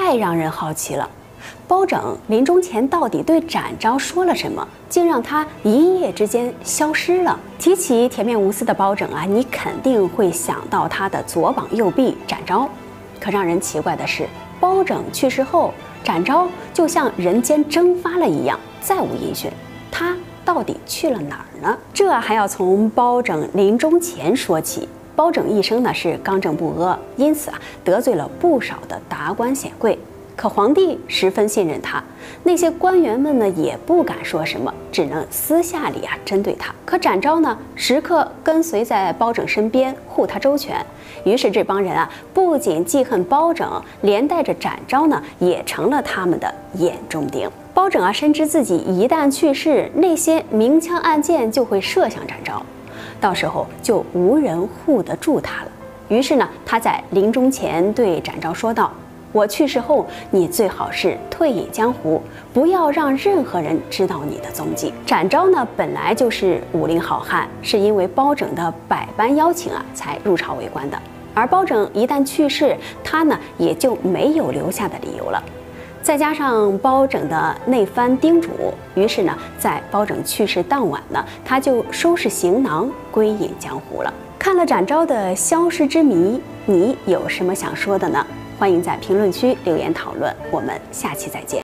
太让人好奇了。包拯临终前到底对展昭说了什么，竟让他一夜之间消失了？提起铁面无私的包拯啊，你肯定会想到他的左膀右臂展昭。可让人奇怪的是，包拯去世后，展昭就像人间蒸发了一样，再无音讯。他到底去了哪儿呢？这还要从包拯临终前说起。包拯一生呢是刚正不阿，因此啊得罪了不少的达官显贵。可皇帝十分信任他，那些官员们呢也不敢说什么，只能私下里啊针对他。可展昭呢时刻跟随在包拯身边，护他周全。于是这帮人啊不仅记恨包拯，连带着展昭呢也成了他们的眼中钉。包拯啊深知自己一旦去世，那些明枪暗箭就会射向展昭，到时候就无人护得住他了。于是呢他在临终前对展昭说道。我去世后，你最好是退隐江湖，不要让任何人知道你的踪迹。展昭呢，本来就是武林好汉，是因为包拯的百般邀请啊，才入朝为官的。而包拯一旦去世，他呢也就没有留下的理由了。再加上包拯的那番叮嘱，于是呢，在包拯去世当晚呢，他就收拾行囊归隐江湖了。看了展昭的消失之谜，你有什么想说的呢？欢迎在评论区留言讨论，我们下期再见。